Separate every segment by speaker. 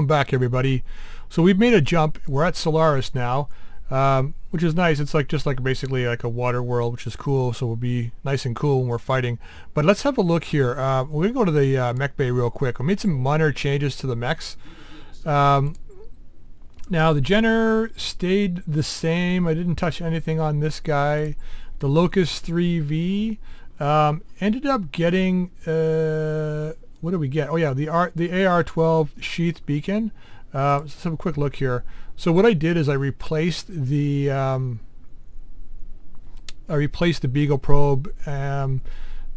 Speaker 1: welcome back everybody. So we've made a jump. We're at Solaris now, um, which is nice. It's like just like basically like a water world, which is cool. So we'll be nice and cool when we're fighting. But let's have a look here. Uh, we're gonna go to the uh, mech bay real quick. We made some minor changes to the mechs. Um, now the Jenner stayed the same. I didn't touch anything on this guy. The Locust 3V um, ended up getting. Uh, what do we get? Oh yeah, the R the AR12 sheath beacon. Uh, let's have a quick look here. So what I did is I replaced the um, I replaced the Beagle probe um,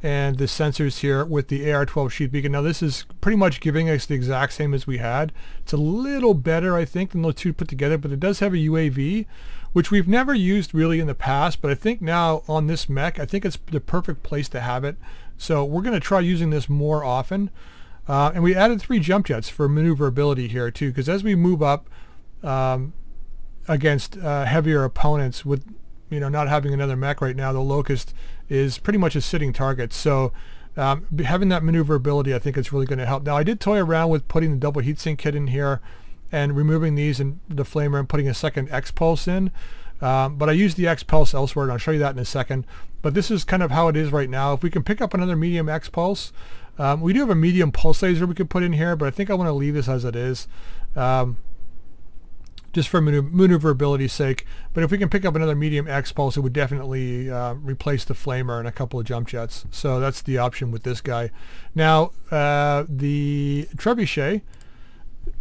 Speaker 1: and the sensors here with the AR12 sheath beacon. Now this is pretty much giving us the exact same as we had. It's a little better I think than the two put together, but it does have a UAV, which we've never used really in the past, but I think now on this mech, I think it's the perfect place to have it. So we're going to try using this more often. Uh, and we added three jump jets for maneuverability here too, because as we move up um, against uh, heavier opponents with, you know, not having another mech right now, the Locust is pretty much a sitting target. So um, having that maneuverability, I think it's really going to help. Now I did toy around with putting the double heatsink kit in here and removing these and the flamer and putting a second X-Pulse in. Um, but I use the X-Pulse elsewhere, and I'll show you that in a second. But this is kind of how it is right now. If we can pick up another medium X-Pulse, um, we do have a medium pulse laser we could put in here, but I think I want to leave this as it is. Um, just for maneuverability's sake. But if we can pick up another medium X pulse, it would definitely uh, replace the flamer and a couple of jump jets. So that's the option with this guy. Now, uh, the Trebuchet.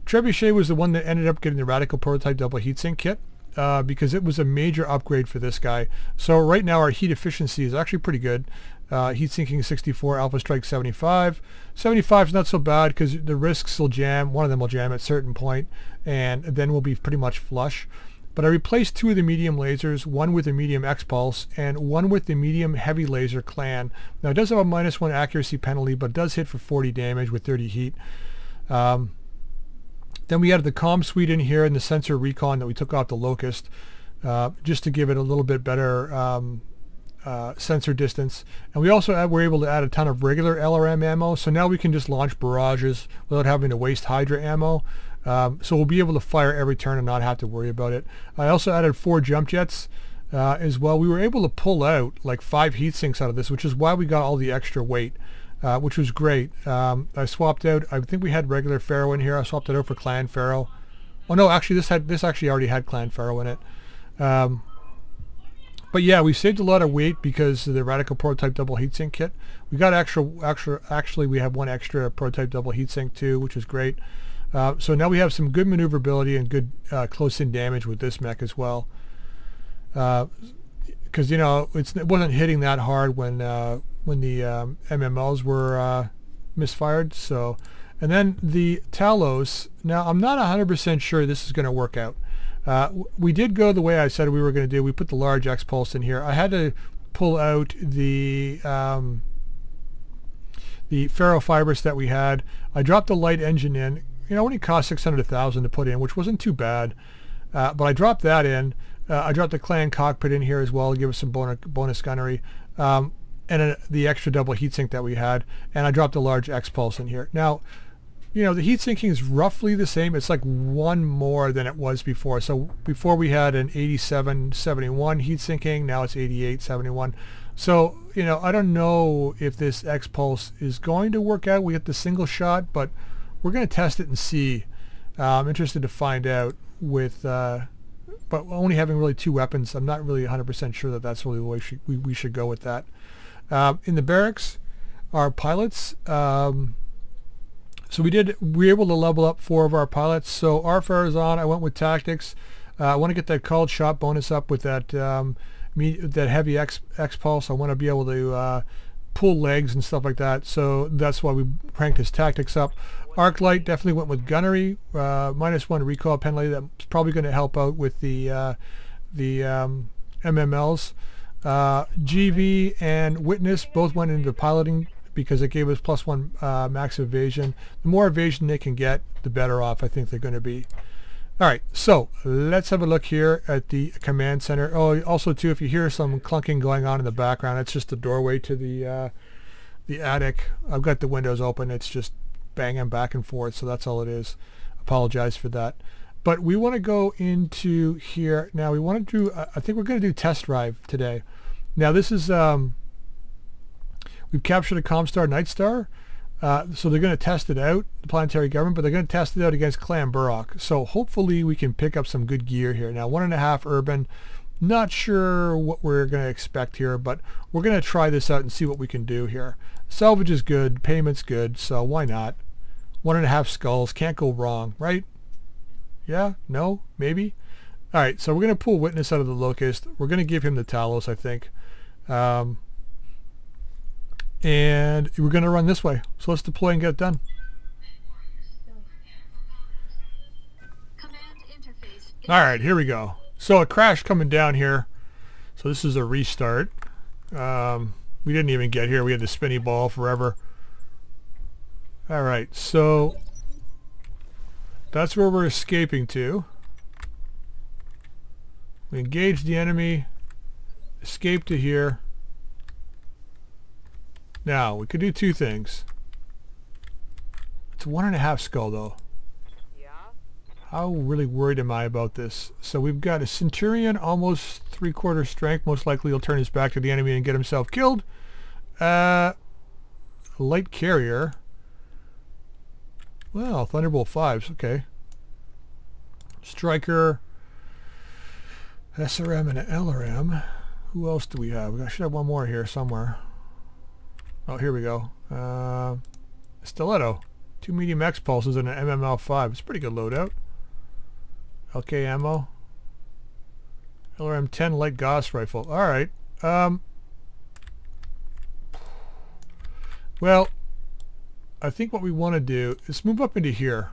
Speaker 1: Trebuchet was the one that ended up getting the Radical Prototype Double Heatsink Kit uh, because it was a major upgrade for this guy. So right now our heat efficiency is actually pretty good. Uh, heat sinking 64, Alpha Strike 75. 75 is not so bad because the risks will jam. One of them will jam at a certain point, and then we'll be pretty much flush. But I replaced two of the medium lasers, one with the medium X-Pulse and one with the medium heavy laser clan. Now it does have a minus one accuracy penalty, but does hit for 40 damage with 30 heat. Um, then we added the COM suite in here and the sensor recon that we took off the Locust uh, just to give it a little bit better um, uh, sensor distance. And we also add, were able to add a ton of regular LRM ammo. So now we can just launch barrages without having to waste Hydra ammo. Um, so we'll be able to fire every turn and not have to worry about it. I also added four jump jets uh, as well. We were able to pull out like five heat sinks out of this, which is why we got all the extra weight. Uh, which was great. Um, I swapped out. I think we had regular Ferro in here. I swapped it out for Clan Ferro. Oh no, actually this had this actually already had Clan Ferro in it. Um, but yeah, we saved a lot of weight because of the Radical Prototype Double Heatsink kit. We got extra, extra. Actually, we have one extra Prototype Double Heatsink too, which is great. Uh, so now we have some good maneuverability and good uh, close-in damage with this mech as well. Because uh, you know it wasn't hitting that hard when uh, when the um, MMLs were uh, misfired. So, and then the Talos. Now I'm not 100% sure this is going to work out. Uh, we did go the way I said we were going to do. We put the large X pulse in here. I had to pull out the um, the ferrofibrous that we had. I dropped the light engine in. You know, it only cost 600000 to put in, which wasn't too bad. Uh, but I dropped that in. Uh, I dropped the clan cockpit in here as well to give us some bonus, bonus gunnery. Um, and a, the extra double heatsink that we had, and I dropped a large X pulse in here. Now, you know, the heat sinking is roughly the same. It's like one more than it was before. So before we had an 8771 heat sinking, now it's 8871. So, you know, I don't know if this X pulse is going to work out. We get the single shot, but we're going to test it and see. Uh, I'm interested to find out with, uh, but only having really two weapons, I'm not really 100% sure that that's really the way we, we should go with that. Uh, in the barracks, our pilots, um, so we did, we were able to level up four of our pilots. So our fair is on, I went with tactics. Uh, I want to get that called shot bonus up with that um, me, that heavy X, X pulse. I want to be able to uh, pull legs and stuff like that. So that's why we cranked his tactics up. Arc light definitely went with gunnery, uh, minus one recoil penalty. That's probably going to help out with the uh, the um, MMLs. Uh, GV and Witness both went into piloting because it gave us plus one uh, max evasion. The more evasion they can get, the better off I think they're going to be. All right, so let's have a look here at the command center. Oh, also too, if you hear some clunking going on in the background, it's just the doorway to the uh, the attic. I've got the windows open. It's just banging back and forth, so that's all it is. Apologize for that. But we want to go into here. Now we want to do, I think we're going to do test drive today. Now this is, um, we've captured a Comstar Nightstar. Uh, so they're going to test it out, the planetary government, but they're going to test it out against Clan Burrock. So hopefully we can pick up some good gear here. Now one and a half urban, not sure what we're going to expect here, but we're going to try this out and see what we can do here. Salvage is good, payment's good, so why not? One and a half skulls, can't go wrong, right? Yeah? No? Maybe? All right, so we're going to pull Witness out of the Locust. We're going to give him the Talos, I think. Um, and we're going to run this way. So let's deploy and get it done. All right, here we go. So a crash coming down here. So this is a restart. Um, we didn't even get here. We had the spinny ball forever. All right, so that's where we're escaping to. We engage the enemy, escape to here. Now, we could do two things. It's one and a half skull, though. Yeah? How really worried am I about this? So we've got a Centurion, almost three-quarter strength. Most likely he'll turn his back to the enemy and get himself killed. Uh, light carrier. Well, Thunderbolt 5s, okay. Striker, SRM and LRM. Who else do we have? We should have one more here somewhere. Oh, here we go. Uh, Stiletto. Two medium X pulses and an MML5. It's a pretty good loadout. LK ammo. LRM-10 light Gauss rifle. Alright. Um, well, I think what we want to do is move up into here.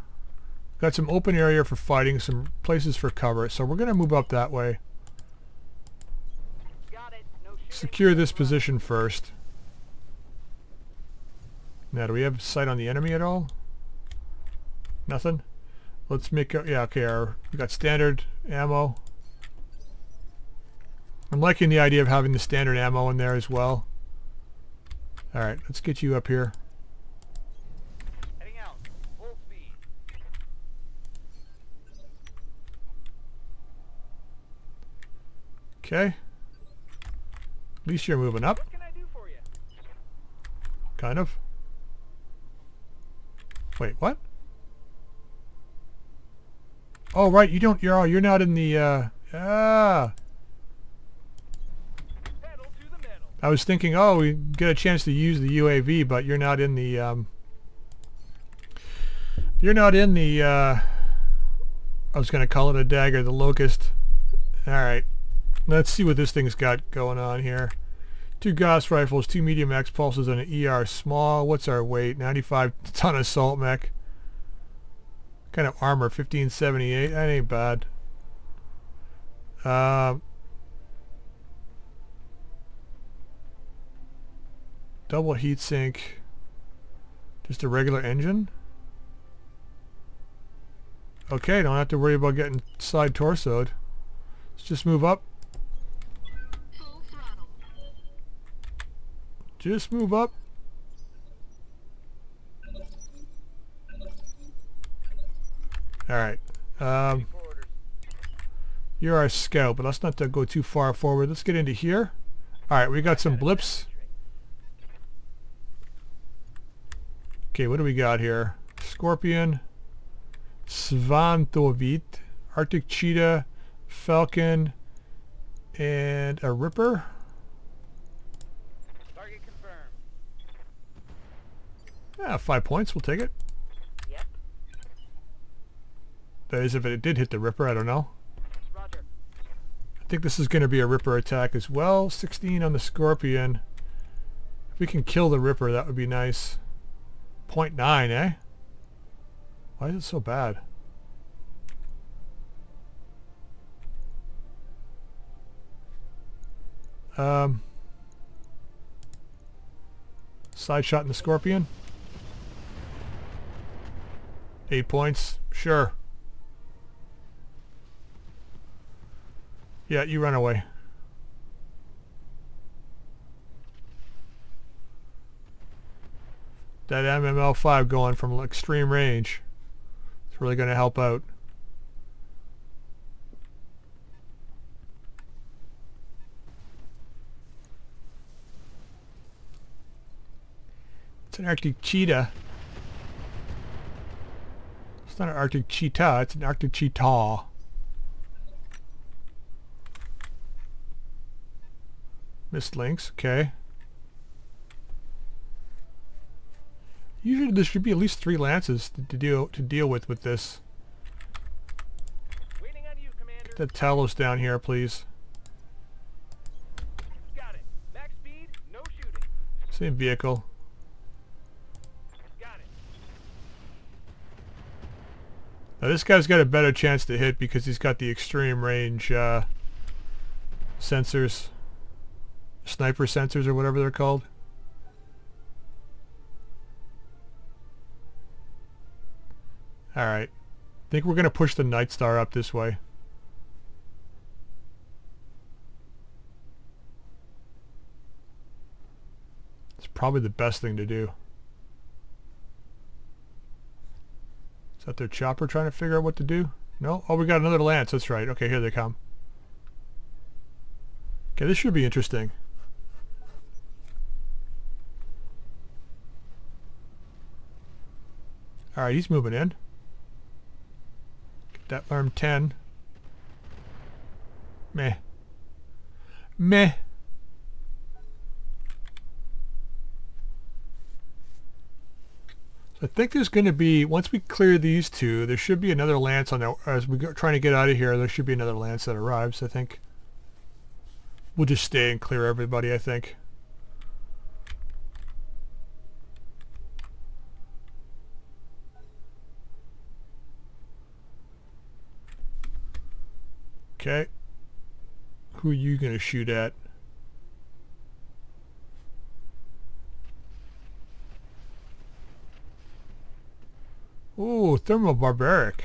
Speaker 1: Got some open area for fighting, some places for cover. So we're going to move up that way. No Secure this position first. Now, do we have sight on the enemy at all? Nothing? Let's make, a, yeah, okay, our, we got standard ammo. I'm liking the idea of having the standard ammo in there as well. Alright, let's get you up here. Okay. At least you're moving up. You? Kind of. Wait, what? Oh, right, you don't, you're, oh, you're not in the, uh, ah. I was thinking, oh, we get a chance to use the UAV, but you're not in the, um, you're not in the, uh, I was going to call it a dagger, the locust. Alright, let's see what this thing's got going on here. Two Gauss rifles, two medium X pulses, and an ER small. What's our weight? 95 ton assault mech. Kind of armor, 1578. That ain't bad. Uh, double heatsink. Just a regular engine. Okay, don't have to worry about getting side torsoed. Let's just move up. Just move up. Alright. Um, you're our scout, but let's not go too far forward. Let's get into here. Alright, we got some blips. Okay, what do we got here? Scorpion, Svantovit, Arctic Cheetah, Falcon, and a Ripper. Yeah, five points. We'll take it. Yep. That is if it did hit the Ripper. I don't know. Roger. I think this is going to be a Ripper attack as well. 16 on the Scorpion. If we can kill the Ripper, that would be nice. 0.9, eh? Why is it so bad? Um, side shot in the Scorpion. Eight points? Sure. Yeah, you run away. That MML5 going from extreme range. It's really going to help out. It's an Arctic cheetah. It's not an Arctic cheetah, it's an Arctic cheetah. Mist Lynx, okay. Usually there should be at least three lances to, to deal to deal with with this.
Speaker 2: You,
Speaker 1: Get that Talos down here, please.
Speaker 2: Speed, no
Speaker 1: Same vehicle. Now this guy's got a better chance to hit because he's got the extreme range uh, sensors, sniper sensors or whatever they're called. Alright. I think we're going to push the Night Star up this way. It's probably the best thing to do. Is that their chopper trying to figure out what to do? No? Oh, we got another lance. That's right. Okay, here they come. Okay, this should be interesting. Alright, he's moving in. Get that arm 10. Meh. Meh. I think there's going to be, once we clear these two, there should be another lance on there. As we're trying to get out of here, there should be another lance that arrives, I think. We'll just stay and clear everybody, I think. Okay. Who are you going to shoot at? Thermobarbaric.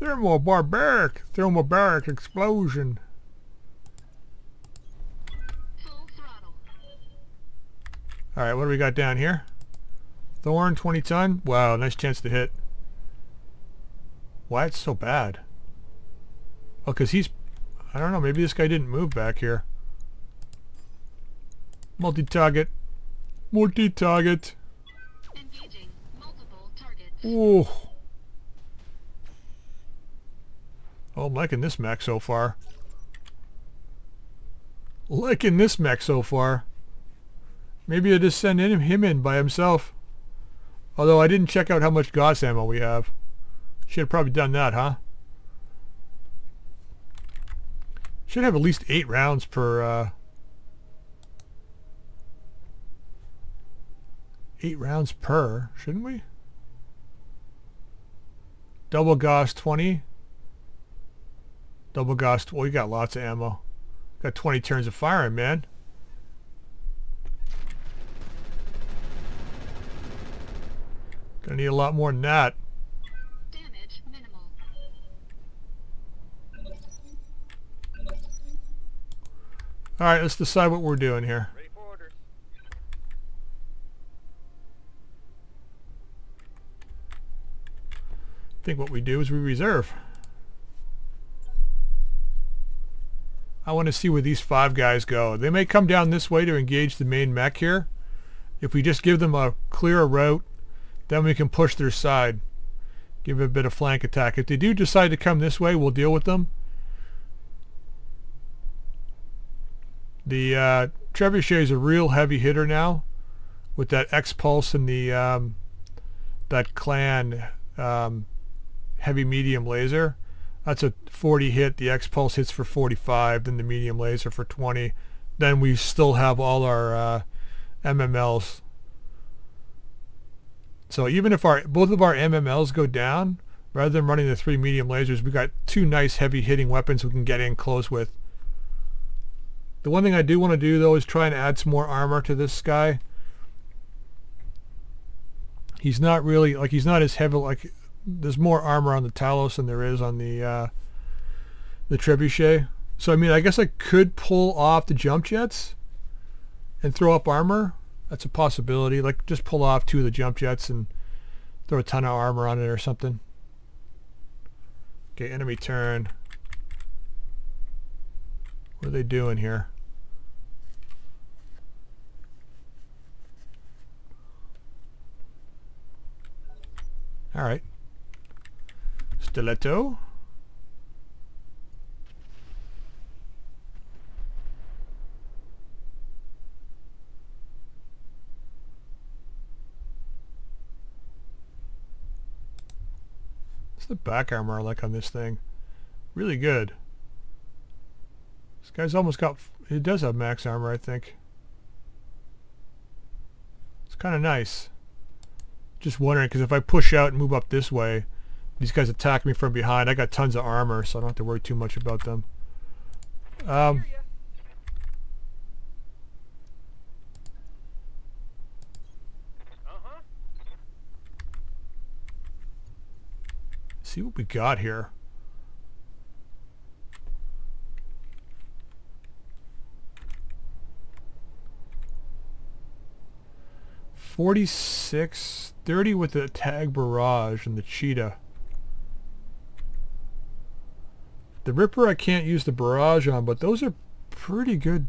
Speaker 1: Thermobarbaric. Thermobaric explosion. Alright, what do we got down here? Thorn, 20 ton. Wow, nice chance to hit. Why it's so bad? Oh, because he's... I don't know, maybe this guy didn't move back here. Multi-target. Multi-target. Oh. Oh, I'm liking this mech so far. Liking this mech so far. Maybe I'll just send him, him in by himself. Although I didn't check out how much Gauss ammo we have. Should have probably done that, huh? Should have at least eight rounds per, uh... Eight rounds per, shouldn't we? Double Gauss 20. Double Gauss, well, you got lots of ammo. Got 20 turns of firing, man. Gonna need a lot more than that.
Speaker 3: Damage minimal.
Speaker 1: Alright, let's decide what we're doing here. Think what we do is we reserve. I want to see where these five guys go. They may come down this way to engage the main mech here. If we just give them a clear route, then we can push their side. Give it a bit of flank attack. If they do decide to come this way, we'll deal with them. The uh, Trebuchet is a real heavy hitter now with that X-Pulse and the um, that clan um, heavy medium laser. That's a 40 hit. The X-Pulse hits for 45, then the medium laser for 20. Then we still have all our uh, MMLs. So even if our both of our MMLs go down, rather than running the three medium lasers, we got two nice heavy hitting weapons we can get in close with. The one thing I do want to do though is try and add some more armor to this guy. He's not really like he's not as heavy like there's more armor on the Talos than there is on the uh, the Trebuchet. So I mean, I guess I could pull off the jump jets and throw up armor. That's a possibility. Like just pull off two of the jump jets and throw a ton of armor on it or something. Okay, enemy turn. What are they doing here? All right. Stiletto. What's the back armor like on this thing? Really good. This guy's almost got... He does have max armor, I think. It's kind of nice. Just wondering, because if I push out and move up this way, these guys attack me from behind. I got tons of armor, so I don't have to worry too much about them. Um, see what we got here. Forty-six, thirty with the tag barrage and the cheetah. The Ripper I can't use the barrage on, but those are pretty good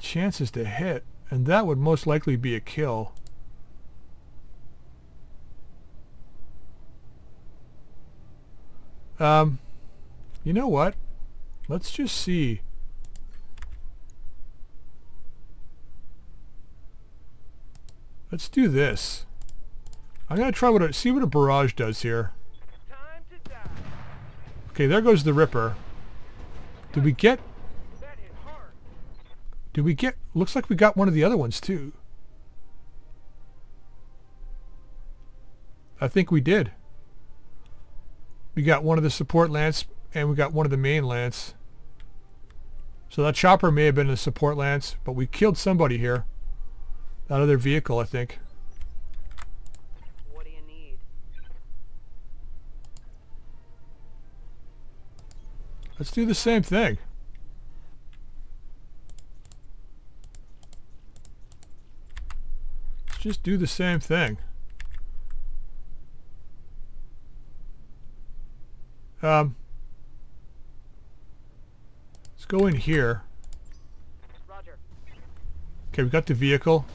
Speaker 1: chances to hit. And that would most likely be a kill. Um, you know what? Let's just see. Let's do this. I'm gonna try what a, see what a barrage does here. Okay, there goes the Ripper. Did we get? Did we get? Looks like we got one of the other ones too. I think we did. We got one of the support lance and we got one of the main lance. So that chopper may have been the support lance, but we killed somebody here. That other vehicle, I think.
Speaker 2: What do you need?
Speaker 1: Let's do the same thing. Let's just do the same thing. Um, let's go in here.
Speaker 2: Roger.
Speaker 1: Okay, we got the vehicle.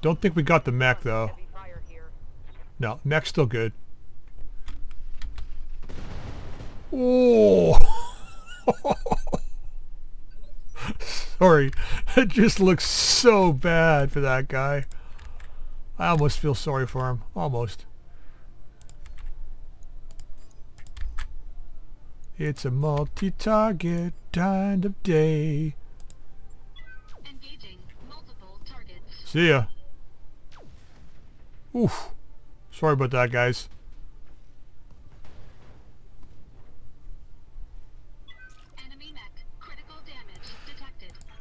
Speaker 1: Don't think we got the mech though.
Speaker 2: Heavy fire here.
Speaker 1: No, mech's still good. Oh! Sorry, it just looks so bad for that guy. I almost feel sorry for him. Almost. It's a multi-target kind of day.
Speaker 3: Engaging multiple targets.
Speaker 1: See ya. Oof. Sorry about that, guys.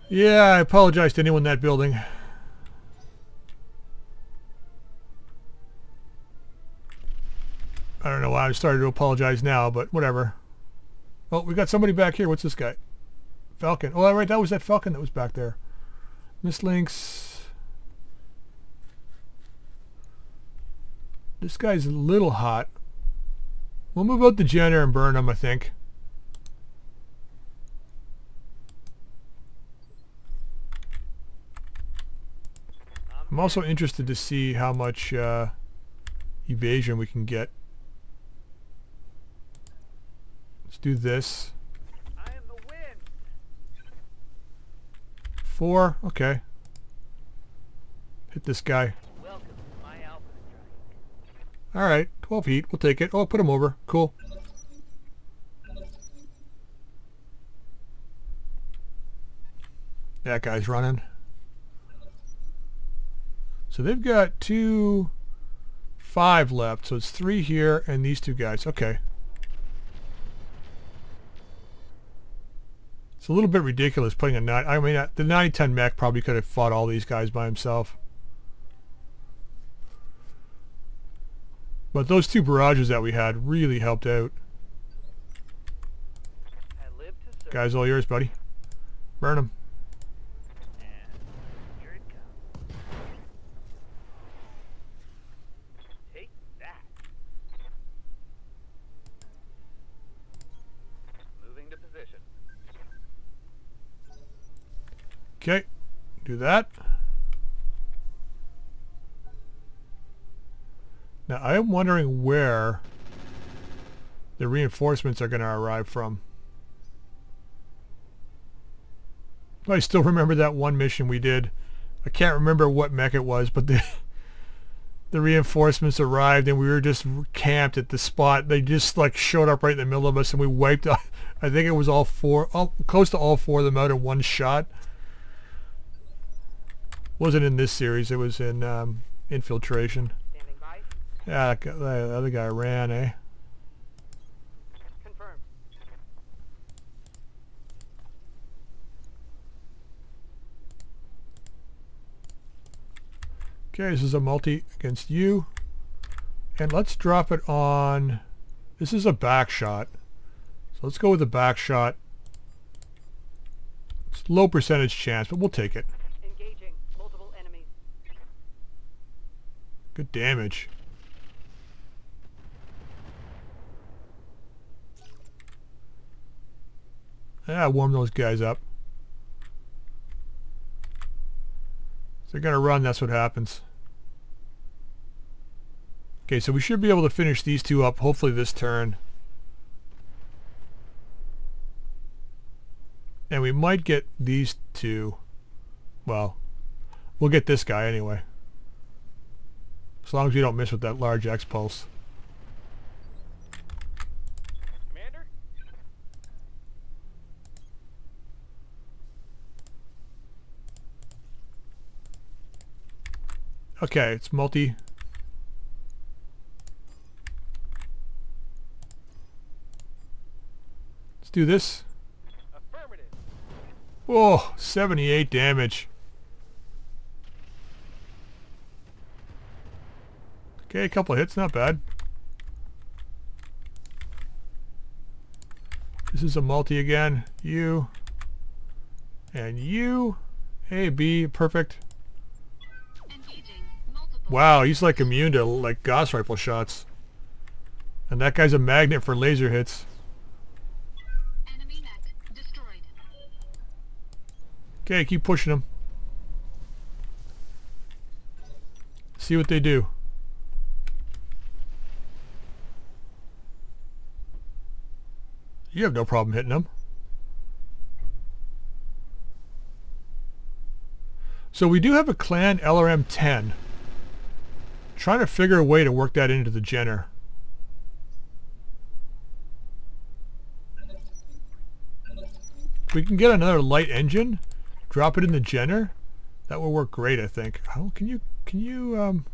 Speaker 1: Yeah, I apologize to anyone in that building. I don't know why I started to apologize now, but whatever. Oh, we got somebody back here. What's this guy? Falcon. Oh, right, that was that Falcon that was back there. Mist Lynx. This guy's a little hot. We'll move out the Jenner and burn him, I think. I'm also interested to see how much uh, evasion we can get. Let's do this.
Speaker 2: I am the wind.
Speaker 1: Four. Okay. Hit this guy.
Speaker 2: Welcome to my alpha strike.
Speaker 1: All right. 12 heat. We'll take it. Oh, put him over. Cool. That guy's running. So they've got two, five left. So it's three here and these two guys. Okay. It's a little bit ridiculous putting a nine. I mean, uh, the 9010 mech probably could have fought all these guys by himself. But those two barrages that we had really helped out.
Speaker 2: I live to serve.
Speaker 1: Guys, all yours, buddy. Burn them.
Speaker 2: And here it comes. Take that.
Speaker 1: Okay, do that. Now I am wondering where the reinforcements are going to arrive from. I still remember that one mission we did. I can't remember what mech it was, but the the reinforcements arrived and we were just camped at the spot. They just like showed up right in the middle of us and we wiped out. I think it was all four, all, close to all four of them out in one shot. Wasn't in this series. It was in um, Infiltration. Yeah, the other guy ran, eh?
Speaker 2: Confirmed.
Speaker 1: Okay, this is a multi against you. And let's drop it on... This is a back shot. So let's go with the back shot. It's low percentage chance, but we'll take it.
Speaker 2: Engaging multiple enemies.
Speaker 1: Good damage. Yeah, warm those guys up. If they're to run, that's what happens. Okay, so we should be able to finish these two up, hopefully this turn. And we might get these two. Well, we'll get this guy anyway. As long as you don't miss with that large X-Pulse.
Speaker 2: Commander?
Speaker 1: Okay, it's multi. Let's do this.
Speaker 2: Affirmative.
Speaker 1: Oh, 78 damage. Okay, a couple hits, not bad. This is a multi again. You. And you. A, B, perfect. Wow, he's like immune to like Gauss rifle shots. And that guy's a magnet for laser hits. Okay, keep pushing them. See what they do. You have no problem hitting them. So we do have a clan LRM 10. Trying to figure a way to work that into the Jenner. We can get another light engine, drop it in the Jenner, that will work great, I think. How can you can you um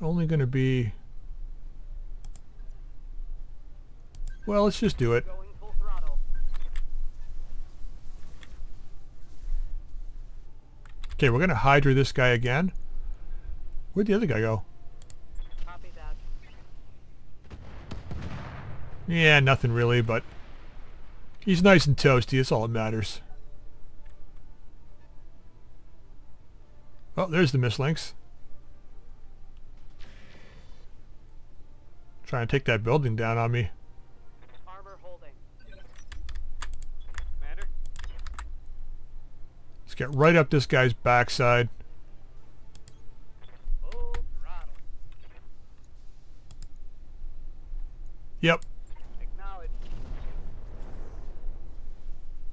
Speaker 1: only going to be Well, let's just do it.
Speaker 2: Going full throttle.
Speaker 1: Okay, we're going to Hydra this guy again. Where'd the other guy go? Yeah, nothing really, but he's nice and toasty. That's all that matters. Oh, there's the Mist Lynx. Trying to take that building down on me.
Speaker 2: Armor holding. Commander?
Speaker 1: Let's get right up this guy's backside. Yep.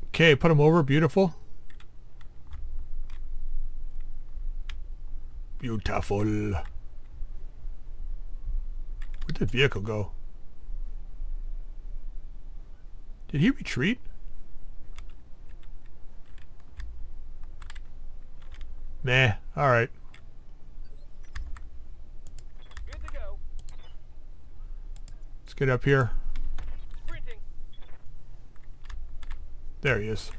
Speaker 1: Okay, put him over. Beautiful. Beautiful. The vehicle go? Did he retreat? Nah, alright.
Speaker 2: Good to go.
Speaker 1: Let's get up here.
Speaker 2: Sprinting.
Speaker 1: There he is.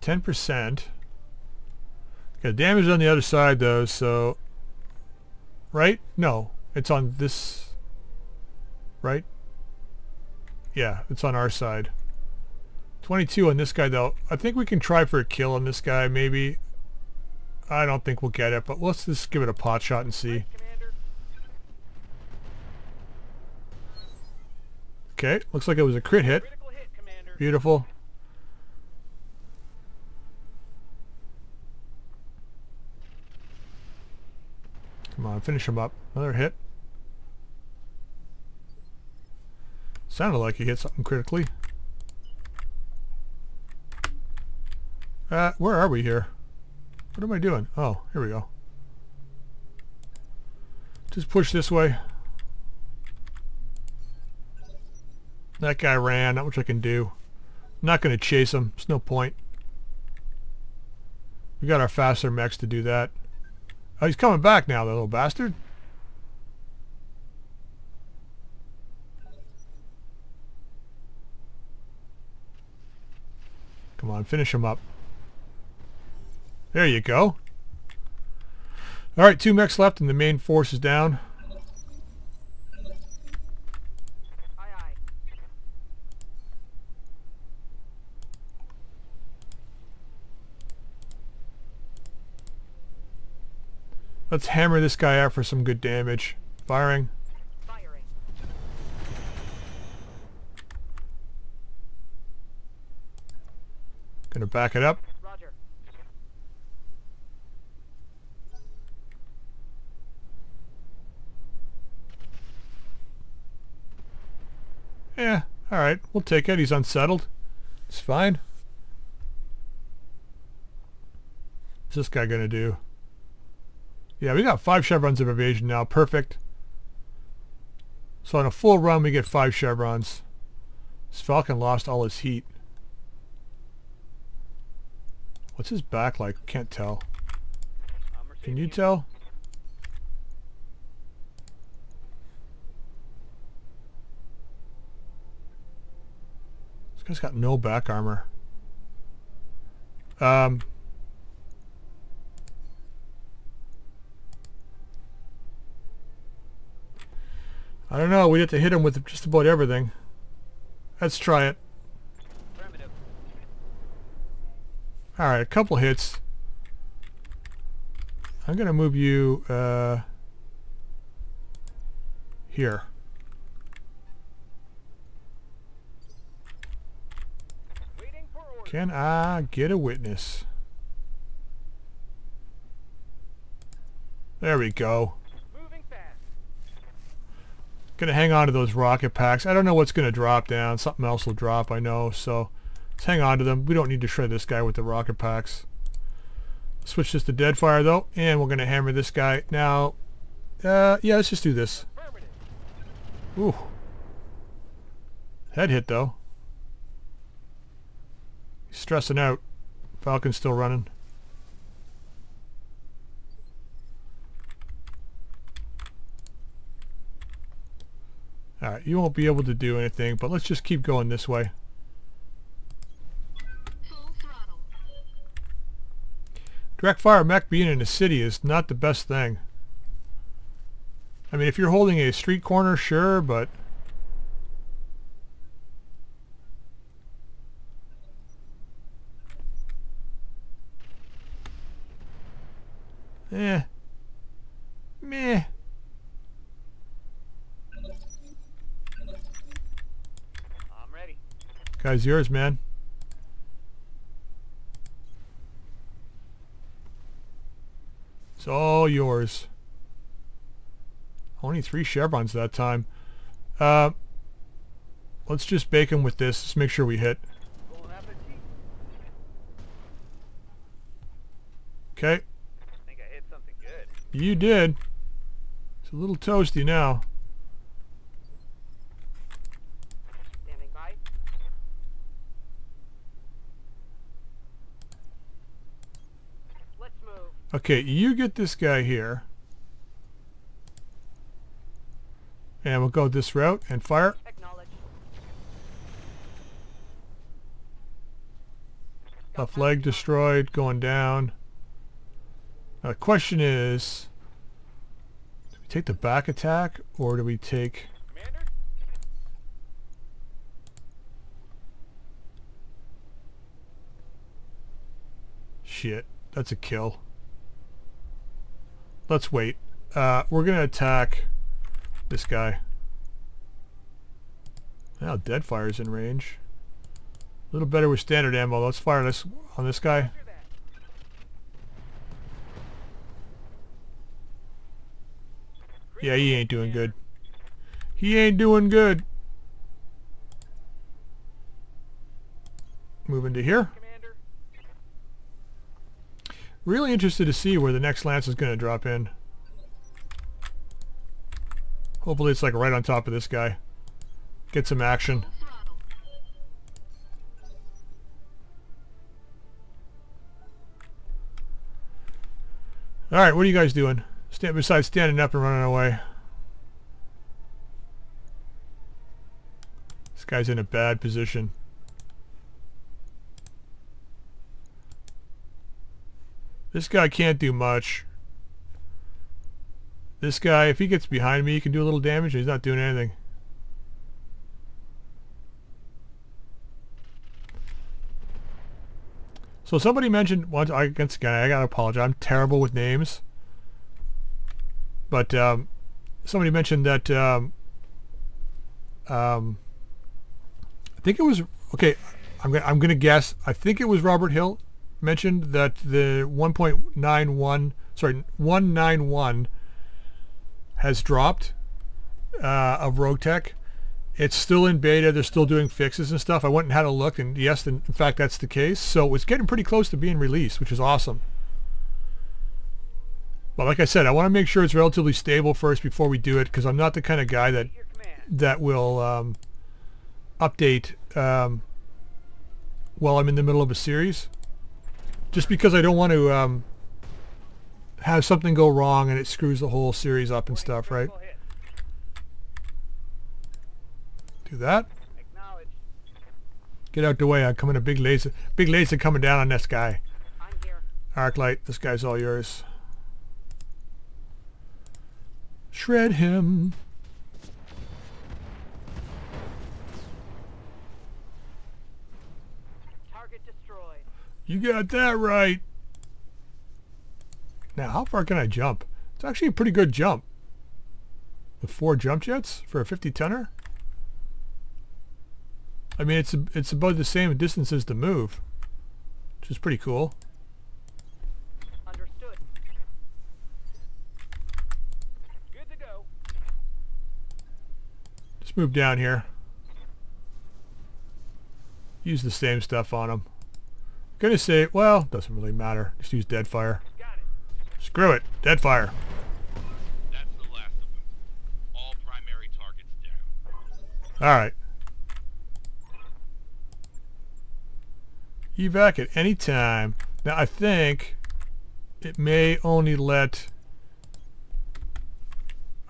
Speaker 1: 10%. Got damage on the other side though, so... Right? No. It's on this... Right? Yeah, it's on our side. 22 on this guy though. I think we can try for a kill on this guy, maybe. I don't think we'll get it, but let's just give it a pot shot and see. Okay, looks like it was a crit hit.
Speaker 2: Critical hit, Commander.
Speaker 1: Beautiful. Come on, finish him up. Another hit. Sounded like he hit something critically. Uh, where are we here? What am I doing? Oh, here we go. Just push this way. That guy ran. Not much I can do. not going to chase him. There's no point. We got our faster mechs to do that. Oh, he's coming back now, that little bastard. Come on, finish him up. There you go. All right, two mechs left and the main force is down. Let's hammer this guy out for some good damage. Firing.
Speaker 2: Firing.
Speaker 1: Gonna back it up.
Speaker 2: Roger.
Speaker 1: Yeah, alright. We'll take it. He's unsettled. It's fine. What's this guy gonna do? Yeah, we got five chevrons of evasion now. Perfect. So on a full run, we get five chevrons. This Falcon lost all his heat. What's his back like? Can't tell. Can you tell? This guy's got no back armor. Um. I don't know. We have to hit him with just about everything. Let's try it. All right, a couple hits. I'm gonna move you uh, here. Can I get a witness? There we go.
Speaker 2: Fast.
Speaker 1: Gonna hang on to those rocket packs. I don't know what's gonna drop down. Something else will drop, I know. So let's hang on to them. We don't need to shred this guy with the rocket packs. Switch this to Deadfire though, and we're gonna hammer this guy. Now, uh, yeah, let's just do this. Ooh. Head hit though. He's stressing out. Falcon's still running. Alright, you won't be able to do anything, but let's just keep going this way. Direct fire mech being in a city is not the best thing. I mean, if you're holding a street corner, sure, but... Eh. Meh.
Speaker 2: I'm ready.
Speaker 1: Guy's yours, man. It's all yours. Only three chevrons that time. Uh, let's just bake him with this. Let's make sure we hit. Okay,
Speaker 2: Think I hit something good.
Speaker 1: you did. It's a little toasty now.
Speaker 2: Standing by. Let's move.
Speaker 1: Okay, you get this guy here. And we'll go this route and fire. Left leg destroyed, going down. Now the question is, do we take the back attack or do we take... Shit, that's a kill. Let's wait. Uh, we're going to attack this guy. Now Deadfire's in range. A little better with standard ammo. Let's fire this on this guy. Yeah, he ain't doing good. He ain't doing good. Moving to here. Really interested to see where the next lance is going to drop in. Hopefully it's like right on top of this guy. Get some action. Alright, what are you guys doing? Stand besides standing up and running away. This guy's in a bad position. This guy can't do much. This guy, if he gets behind me, he can do a little damage he's not doing anything. So somebody mentioned once, I once again, I gotta apologize. I'm terrible with names. But um, somebody mentioned that um, um, I think it was okay. I'm gonna I'm gonna guess. I think it was Robert Hill mentioned that the 1.91 sorry 191 has dropped uh, of Roguetech. It's still in beta. They're still doing fixes and stuff. I went and had a look, and yes, in in fact, that's the case. So it's getting pretty close to being released, which is awesome. But like I said, I want to make sure it's relatively stable first before we do it, because I'm not the kind of guy that that will um, update um, while I'm in the middle of a series. Just because I don't want to um, have something go wrong and it screws the whole series up and stuff, right? Do that. Get out the way. I'm coming a big laser. Big laser coming down on this guy.
Speaker 2: I'm
Speaker 1: this guy's all yours. Shred him.
Speaker 2: Target destroyed.
Speaker 1: You got that right. Now, how far can I jump? It's actually a pretty good jump. With four jump jets for a 50 tonner? I mean, it's it's about the same distance as the move, which is pretty cool.
Speaker 2: Understood. Good to go.
Speaker 1: Just move down here. Use the same stuff on them. Gonna say, well, doesn't really matter. Just use dead fire.
Speaker 2: It.
Speaker 1: Screw it, dead fire.
Speaker 4: That's the last of them. All primary targets down.
Speaker 1: All right. Evac at any time. Now I think it may only let.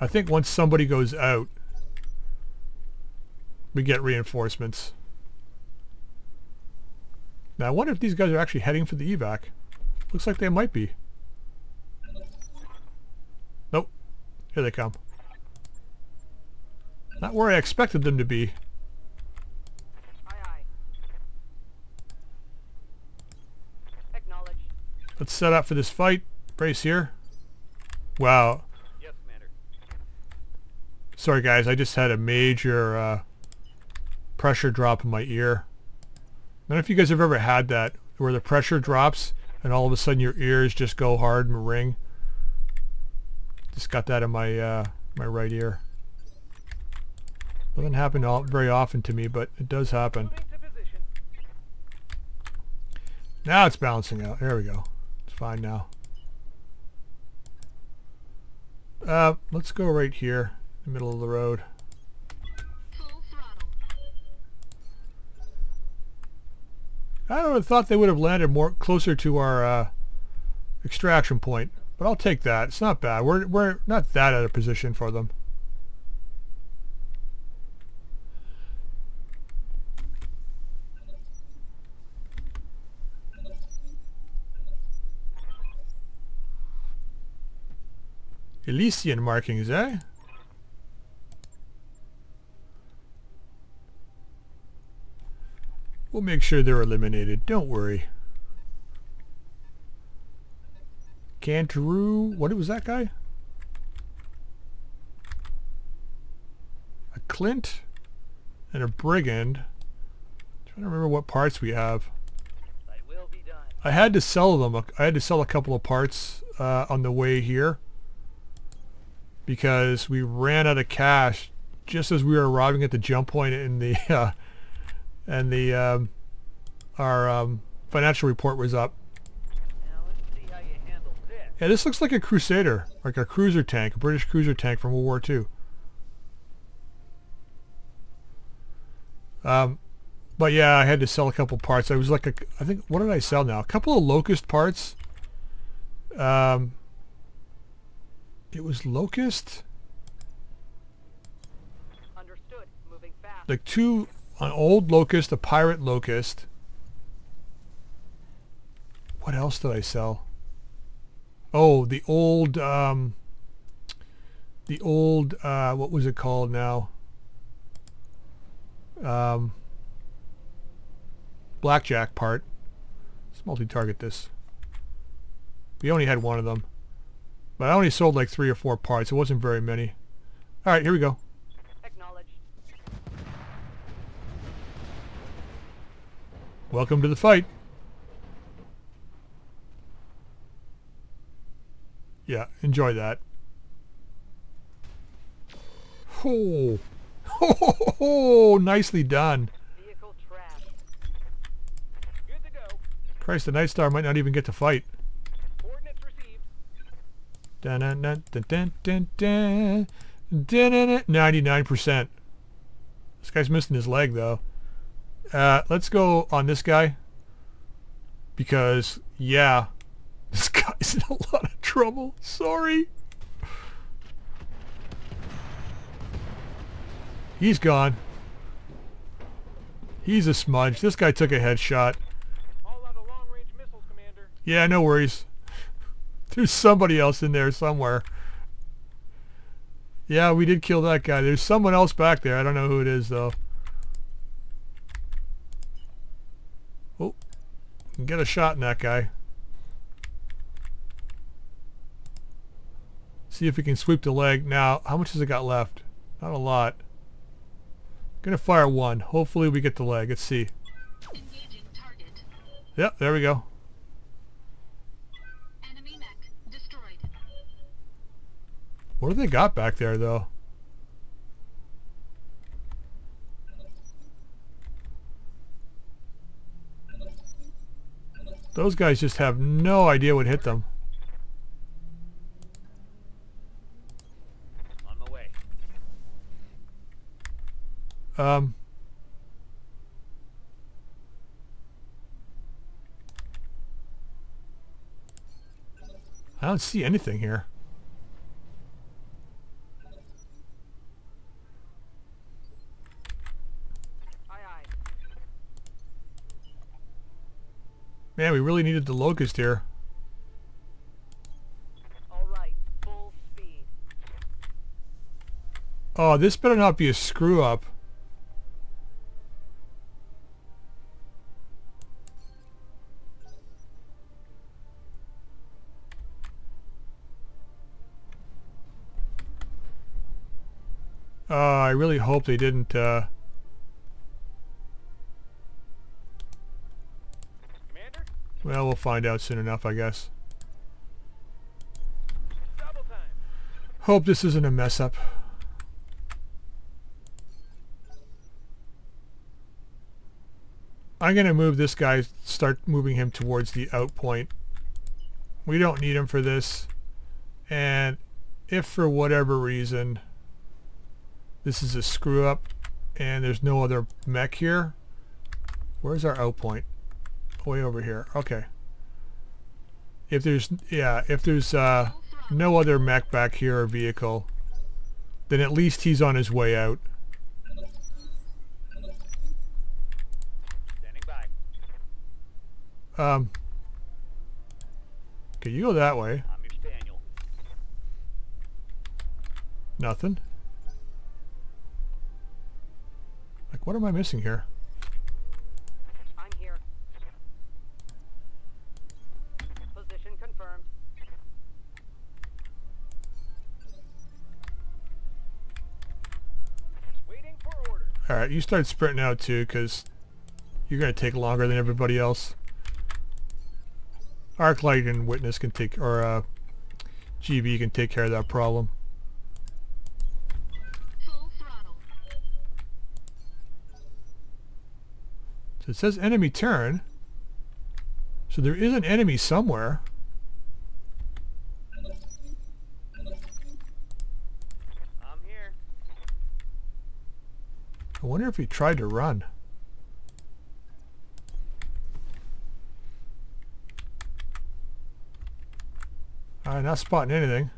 Speaker 1: I think once somebody goes out, we get reinforcements. Now I wonder if these guys are actually heading for the evac. Looks like they might be. Nope. Here they come. Not where I expected them to be. Let's set up for this fight. Brace here. Wow.
Speaker 2: Yes.
Speaker 1: Sorry guys, I just had a major uh, pressure drop in my ear. I don't know if you guys have ever had that, where the pressure drops and all of a sudden your ears just go hard and ring. Just got that in my uh, my right ear. Doesn't happen all, very often to me, but it does happen.
Speaker 2: Moving to position.
Speaker 1: Now it's balancing out. There we go. It's fine now. Uh, let's go right here, in the middle of the road.
Speaker 3: Full throttle.
Speaker 1: I would have thought they would have landed more closer to our uh, extraction point, but I'll take that. It's not bad. We're we're not that out of position for them. Elysian markings, eh? We'll make sure they're eliminated. Don't worry. Cantaroo. What was that guy? A Clint and a brigand. i trying to remember what parts we have.
Speaker 2: I
Speaker 1: had to sell them. I had to sell a couple of parts uh, on the way here because we ran out of cash just as we were arriving at the jump point in the uh, and the um, our um, financial report was up.
Speaker 2: Now let's see how you handle this.
Speaker 1: Yeah, this looks like a Crusader, like a cruiser tank, a British cruiser tank from World War II. Um, but yeah, I had to sell a couple parts. I was like, a, I think, what did I sell now? A couple of Locust parts. Um, it was Locust,
Speaker 2: Understood. Moving fast.
Speaker 1: like two, an old Locust, a pirate Locust. What else did I sell? Oh, the old, um, the old, uh, what was it called now? Um, blackjack part. Let's multi-target this. We only had one of them. But I only sold like three or four parts. It wasn't very many. Alright, here we go. Welcome to the fight. Yeah, enjoy that. Oh, oh, nicely done.
Speaker 2: Trash. Good to go.
Speaker 1: Christ, the Night Star might not even get to fight. Dun, dun, dun, dun, dun, dun, dun, dun, dun. 99%. This guy's missing his leg, though. Uh, let's go on this guy. Because, yeah, this guy's in a lot of trouble. Sorry. He's gone. He's a smudge. This guy took a headshot.
Speaker 2: All out of long-range missiles, Commander.
Speaker 1: Yeah, no worries. There's somebody else in there somewhere. Yeah, we did kill that guy. There's someone else back there. I don't know who it is, though. Can get a shot in that guy. See if we can sweep the leg. Now, how much has it got left? Not a lot. Gonna fire one. Hopefully we get the leg. Let's see. Yep, there we go.
Speaker 3: Enemy mech destroyed.
Speaker 1: What do they got back there, though? Those guys just have no idea what hit them.
Speaker 2: On my way.
Speaker 1: Um, I don't see anything here. Man, we really needed the locust here.
Speaker 2: All right. Full speed.
Speaker 1: Oh, this better not be a screw up. Uh, I really hope they didn't, uh...
Speaker 2: Commander.
Speaker 1: Well, we'll find out soon enough, I guess. Hope this isn't a mess up. I'm going to move this guy, start moving him towards the out point. We don't need him for this. And if for whatever reason this is a screw up and there's no other mech here, where's our out point? Way over here. Okay. If there's, yeah, if there's uh, no other mech back here or vehicle, then at least he's on his way out. Um, okay, you go that way.
Speaker 2: I'm your spaniel.
Speaker 1: Nothing. Like, what am I missing here? Alright, you start sprinting out too, because you're going to take longer than everybody else. Arclight and Witness can take, or uh, GV can take care of that problem. So it says enemy turn. So there is an enemy somewhere.
Speaker 2: I'm here.
Speaker 1: I wonder if he tried to run. Alright, not spotting anything.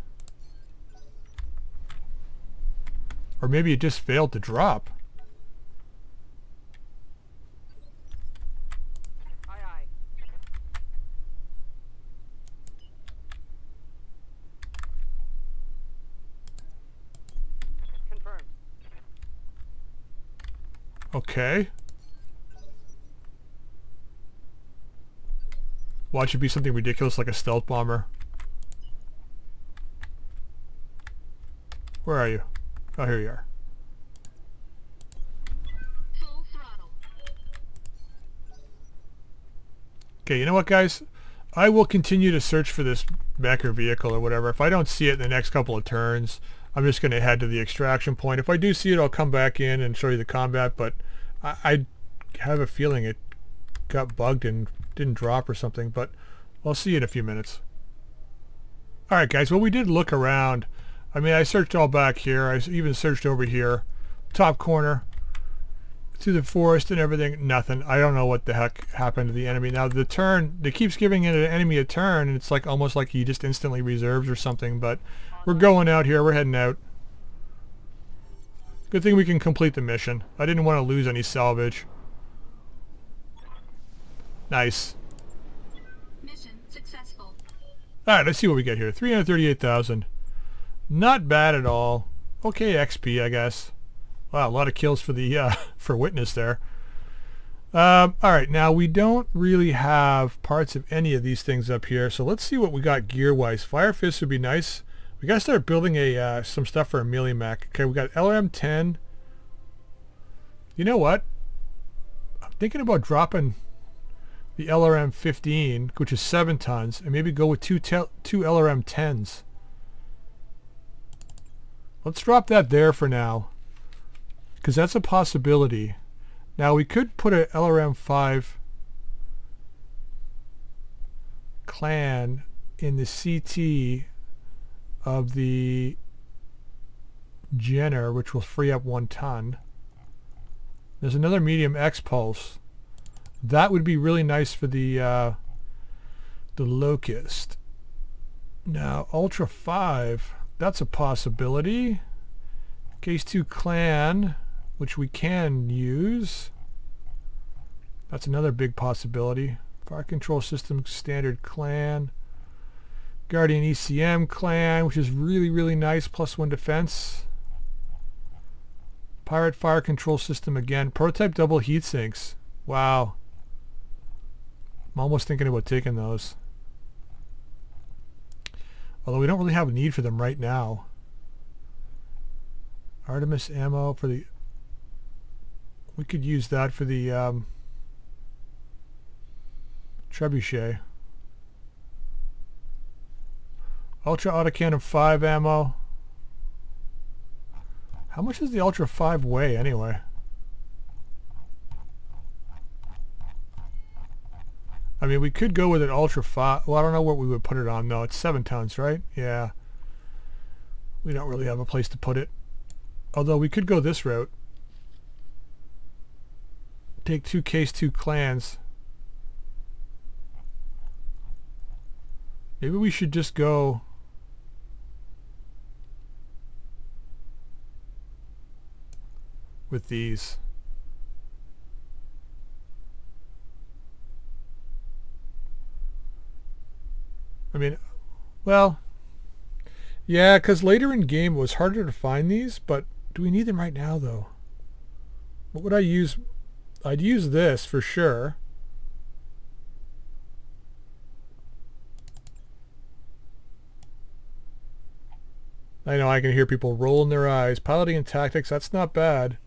Speaker 1: Or maybe it just failed to drop. Okay. Watch it be something ridiculous like a stealth bomber. Where are you? Oh, here you are. Okay, you know what, guys? I will continue to search for this Becker vehicle or whatever. If I don't see it in the next couple of turns, I'm just going to head to the extraction point. If I do see it, I'll come back in and show you the combat, but I, I have a feeling it got bugged and didn't drop or something, but I'll see you in a few minutes. Alright, guys, well, we did look around. I mean, I searched all back here. I even searched over here. Top corner through the forest and everything, nothing. I don't know what the heck happened to the enemy. Now the turn, it keeps giving an enemy a turn, and it's like almost like he just instantly reserves or something. But we're going out here. We're heading out. Good thing we can complete the mission. I didn't want to lose any salvage. Nice.
Speaker 3: Mission successful.
Speaker 1: All right, let's see what we get here. 338,000. Not bad at all. Okay XP, I guess. Wow, a lot of kills for the uh, for witness there. Um, all right, now we don't really have parts of any of these things up here, so let's see what we got gear-wise. Fire Fist would be nice. We gotta start building a uh, some stuff for a melee mech. Okay, we got LRM 10. You know what? I'm thinking about dropping the LRM 15, which is seven tons, and maybe go with two two LRM 10s. Let's drop that there for now, because that's a possibility. Now we could put a LRM 5 clan in the CT of the Jenner, which will free up one ton. There's another medium X pulse. That would be really nice for the uh, the Locust. Now Ultra 5, that's a possibility. Case 2 Clan, which we can use. That's another big possibility. Fire Control System Standard Clan. Guardian ECM Clan, which is really, really nice. Plus one defense. Pirate Fire Control System again. Prototype double heat sinks. Wow. I'm almost thinking about taking those. Although we don't really have a need for them right now. Artemis ammo for the... We could use that for the um, trebuchet. Ultra autocannon 5 ammo. How much does the Ultra 5 weigh anyway? I mean, we could go with an Ultra 5. Well, I don't know what we would put it on. though. it's 7 tons, right? Yeah. We don't really have a place to put it. Although we could go this route. Take two Case 2 clans. Maybe we should just go... with these. I mean, well, yeah, because later in game it was harder to find these, but do we need them right now, though? What would I use? I'd use this for sure. I know I can hear people rolling their eyes. Piloting and tactics, that's not bad.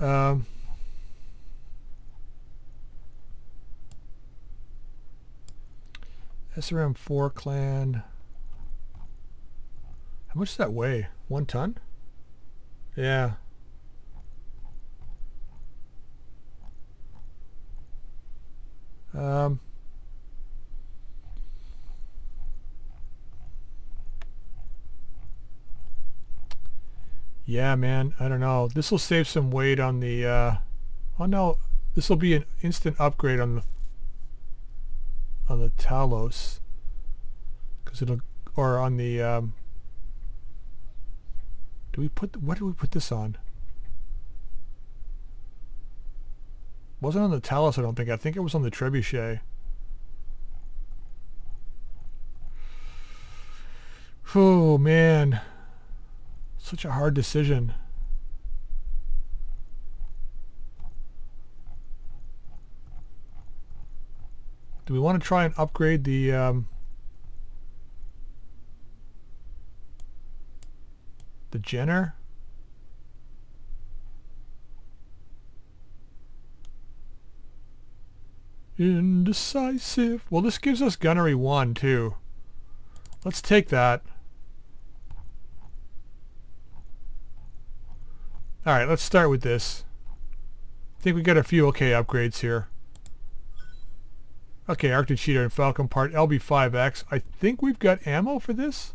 Speaker 1: Um, SRM four clan. How much does that weigh? One ton? Yeah. Um, yeah, man. I don't know. This will save some weight on the. Uh, oh no, this will be an instant upgrade on the on the Talos because it'll or on the. Um, do we put what do we put this on? Wasn't on the Talos, I don't think. I think it was on the Trebuchet. Oh man. Such a hard decision. Do we want to try and upgrade the um, the Jenner? Indecisive. Well, this gives us gunnery 1, too. Let's take that. Alright, let's start with this. I think we got a few okay upgrades here. Okay, Arctic Cheetah and Falcon part LB5X. I think we've got ammo for this.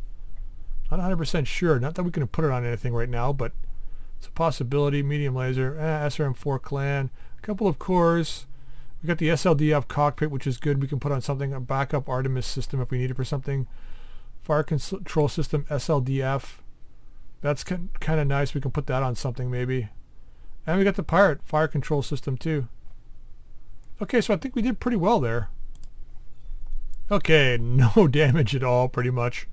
Speaker 1: Not 100% sure. Not that we can put it on anything right now, but it's a possibility. Medium laser, eh, SRM4 clan, a couple of cores. We got the SLDF cockpit, which is good. We can put on something, a backup Artemis system if we need it for something. Fire control system, SLDF. That's kind of nice. We can put that on something maybe. And we got the pirate fire control system too. Okay, so I think we did pretty well there. Okay, no damage at all, pretty much.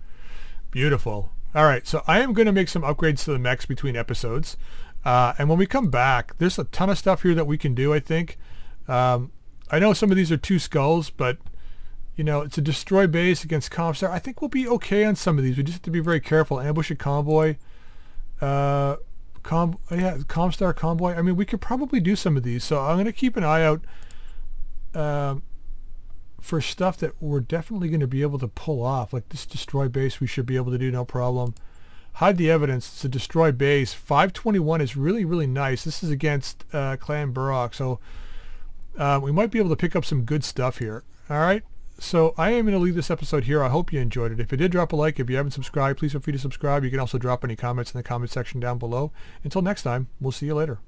Speaker 1: Beautiful. All right, so I am going to make some upgrades to the mechs between episodes. Uh, and when we come back, there's a ton of stuff here that we can do, I think. Um, I know some of these are two skulls, but you know, it's a destroy base against Comstar. I think we'll be okay on some of these. We just have to be very careful. Ambush a convoy. Uh, com yeah, Comstar convoy. I mean, we could probably do some of these. So I'm going to keep an eye out um, for stuff that we're definitely going to be able to pull off. Like this destroy base we should be able to do no problem. Hide the evidence. It's a destroy base. 521 is really, really nice. This is against uh, Clan Burrock. So uh, we might be able to pick up some good stuff here. All right. So I am going to leave this episode here. I hope you enjoyed it. If you did, drop a like. If you haven't subscribed, please feel free to subscribe. You can also drop any comments in the comment section down below. Until next time, we'll see you later.